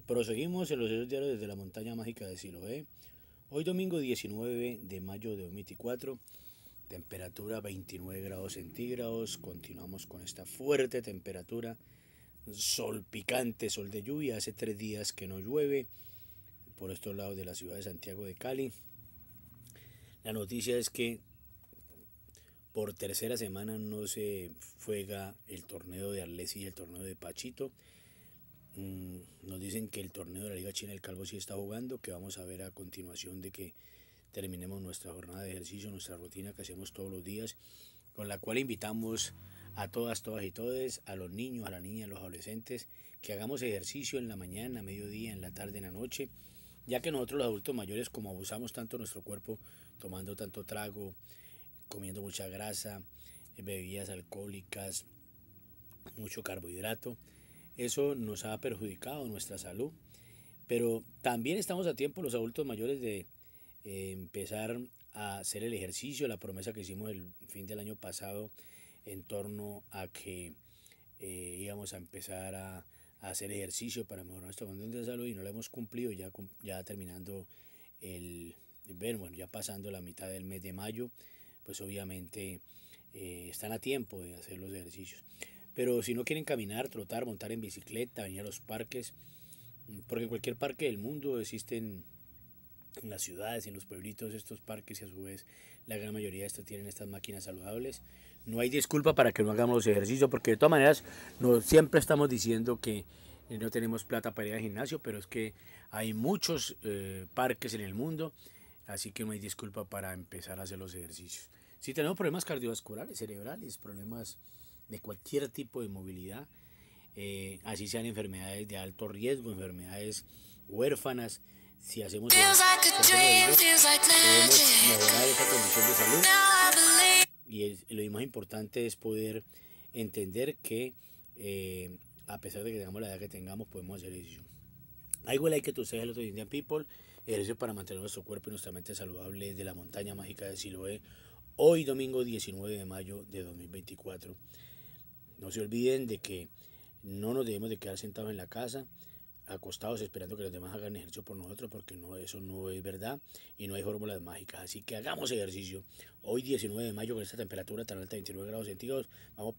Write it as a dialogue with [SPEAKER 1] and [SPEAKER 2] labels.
[SPEAKER 1] Proseguimos en los diarios desde la montaña mágica de Siloé. Hoy domingo 19 de mayo de 2024, temperatura 29 grados centígrados. Continuamos con esta fuerte temperatura. Sol picante, sol de lluvia. Hace tres días que no llueve por estos lados de la ciudad de Santiago de Cali. La noticia es que por tercera semana no se juega el torneo de Arlesi y el torneo de Pachito. Dicen que el torneo de la Liga China del Calvo sí está jugando, que vamos a ver a continuación de que terminemos nuestra jornada de ejercicio, nuestra rutina que hacemos todos los días, con la cual invitamos a todas, todas y todos, a los niños, a las niñas, a los adolescentes, que hagamos ejercicio en la mañana, a mediodía, en la tarde, en la noche, ya que nosotros los adultos mayores, como abusamos tanto nuestro cuerpo, tomando tanto trago, comiendo mucha grasa, bebidas alcohólicas, mucho carbohidrato, eso nos ha perjudicado nuestra salud, pero también estamos a tiempo los adultos mayores de eh, empezar a hacer el ejercicio, la promesa que hicimos el fin del año pasado en torno a que eh, íbamos a empezar a, hacer ejercicio para mejorar nuestra condición de salud y no lo hemos cumplido ya, ya terminando el, bueno, ya pasando la mitad del mes de mayo, pues obviamente eh, están a tiempo de hacer los ejercicios. Pero si no quieren caminar, trotar, montar en bicicleta, venir a los parques, mm, porque en cualquier parque del mundo existen en las ciudades, en los pueblitos, estos parques y a su vez la gran mayoría de estos tienen estas máquinas saludables. No hay disculpa para que no hagamos los ejercicios, porque de todas maneras no, siempre estamos diciendo que no tenemos plata para ir al gimnasio, pero es que hay muchos eh, parques en el mundo, así que no hay disculpa para empezar a hacer los ejercicios. Si tenemos problemas cardiovasculares, cerebrales, problemas de cualquier tipo de movilidad, eh, así sean enfermedades de alto riesgo, enfermedades huérfanas. Si hacemos, eso, podemos mejorar esa condición de salud. Y, lo más importante es poder entender que eh, a pesar de que tengamos la edad que tengamos, podemos hacer ejercicio. Would like to say hello to Indian people. Ejercicio para mantener nuestro cuerpo y nuestra mente saludable de la montaña mágica de Siloé. Hoy domingo 19 de mayo de 2024. No se olviden de que no nos debemos de quedar sentados en la casa, acostados esperando que los demás hagan ejercicio por nosotros, porque no, eso no es verdad y no hay fórmulas mágicas. Así que hagamos ejercicio. Hoy 19 de mayo con esta temperatura tan alta, 29 grados centígrados, vamos